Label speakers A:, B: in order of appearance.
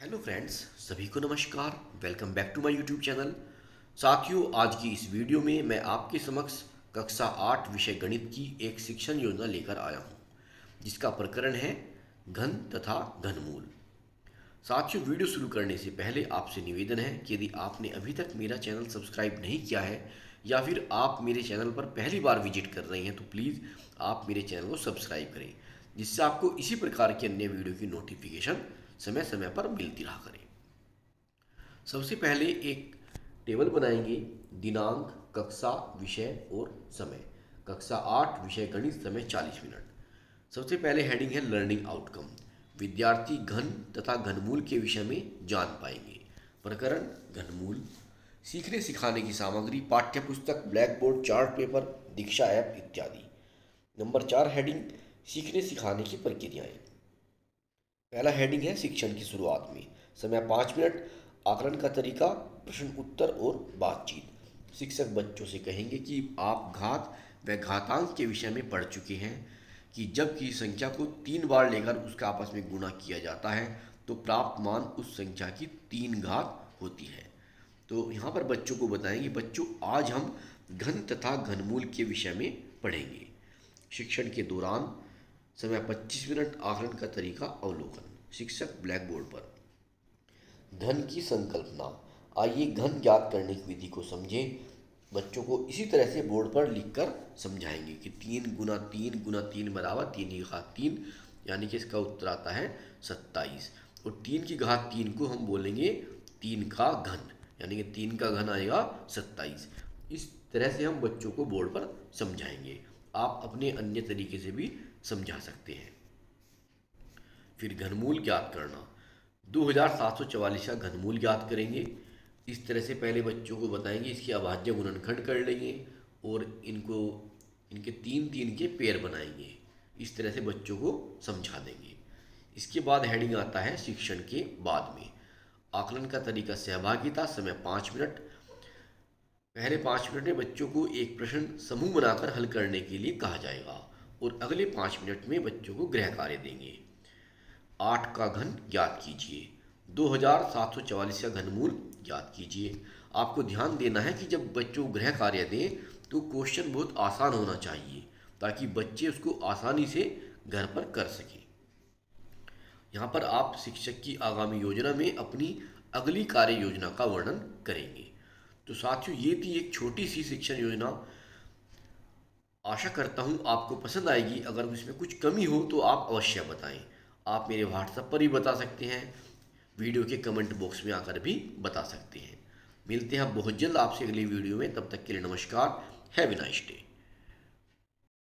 A: Hello friends सभी को नमस्कार। Welcome back to my YouTube channel साथियों आज की इस वीडियो में मैं आपके समक्ष कक्षा आठ विषय गणित की एक शिक्षण योजना लेकर आया हूँ, जिसका प्रकरण है घन तथा घनमूल। साथियों वीडियो शुरू करने से पहले आपसे निवेदन है कि यदि आपने अभी तक मेरा चैनल सब्सक्राइब नहीं किया है या फिर आप मेरे चैनल पर पहली बार विज़िट कर रहे हैं तो प्लीज़ आप मेरे चैनल को सब्सक्राइब करें जिससे आपको इसी प्रकार के अन्य वीडियो की नोटिफिकेशन समय समय पर मिलती रहा करें। सबसे पहले एक टेबल बनाएँगे, दिनांक, कक्षा, विषय और समय। कक्षा आठ, विषय गणित, समय चालीस मिनट। सबसे पहले हेडिंग है लर्निंग आउटकम विद्यार्थी घन तथा घनमूल के विषय में जान पाएँगे। प्रकरण, घनमूल। सीखने सिखाने की सामग्री पाठ्य पुस्तक blackboard chart paper Diksha app इत्यादि। नंबर चार हेडिंग सीखने सिखाने की प्रक्रियाएँ। पहला हेडिंग है शिक्षण की शुरुआत में। समय पाँच मिनट, आकलन का तरीका, प्रश्न उत्तर और बातचीत। शिक्षक बच्चों से कहेंगे कि आप घात व घातांक के विषय में पढ़ चुके हैं कि जब किसी संख्या को तीन बार लेकर उसका आपस में गुणा किया जाता है तो प्राप्त मान उस संख्या की तीन घात होती है। तो यहाँ पर बच्चों को बताएँगे बच्चों, आज हम घन तथा घनमूल के विषय में पढ़ेंगे। शिक्षण के दौरान समय 25 मिनट, आकलन का तरीका अवलोकन। शिक्षक ब्लैक बोर्ड पर। घन की संकल्पना। आइए घन ज्ञात करने की विधि को समझें। बच्चों को इसी तरह से बोर्ड पर लिखकर समझाएँगे कि तीन गुना तीन गुना तीन बराबर तीन की घात तीन, यानी कि इसका उत्तर आता है सत्ताईस। और तीन की घात तीन को हम बोलेंगे तीन का घन, यानी कि तीन का घन आएगा सत्ताईस। इस तरह से हम बच्चों को बोर्ड पर समझाएँगे। आप अपने अन्य तरीके से भी समझा सकते हैं। फिर घनमूल ज्ञात करना। दो हज़ार सात सौ चवालीस का घनमूल ज्ञात करेंगे। इस तरह से पहले बच्चों को बताएँगे, इसकी अभाज्य गुणनखंड कर लेंगे और इनको, इनके तीन तीन के पेयर बनाएँगे। इस तरह से बच्चों को समझा देंगे। इसके बाद हेडिंग आता है शिक्षण के बाद में। आकलन का तरीका सहभागिता समय पाँच मिनट। पहले पाँच मिनट में बच्चों को एक प्रश्न समूह बनाकर हल करने के लिए कहा जाएगा और अगले पाँच मिनट में बच्चों को गृह कार्य देंगे। आठ का घन ज्ञात कीजिए। दो हज़ार सात सौ चवालीस का घनमूल ज्ञात कीजिए। आपको ध्यान देना है कि जब बच्चों गृह कार्य दें तो क्वेश्चन बहुत आसान होना चाहिए, ताकि बच्चे उसको आसानी से घर पर कर सकें। यहाँ पर आप शिक्षक की आगामी योजना में अपनी अगली कार्य योजना का वर्णन करेंगे। तो साथियों, ये थी एक छोटी सी शिक्षण योजना। आशा करता हूँ आपको पसंद आएगी। अगर इसमें कुछ कमी हो तो आप अवश्य बताएँ। आप मेरे व्हाट्सएप पर भी बता सकते हैं, वीडियो के कमेंट बॉक्स में आकर भी बता सकते हैं। मिलते हैं बहुत जल्द आपसे अगली वीडियो में, तब तक के लिए नमस्कार हैव नाइस डे